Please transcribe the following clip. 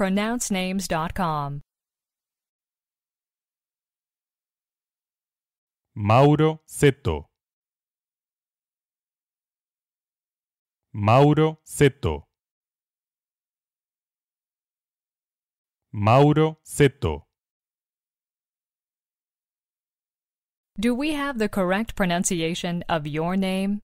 pronouncenames.com. Mauro Seto. Mauro Seto. Mauro Seto. Do we have the correct pronunciation of your name?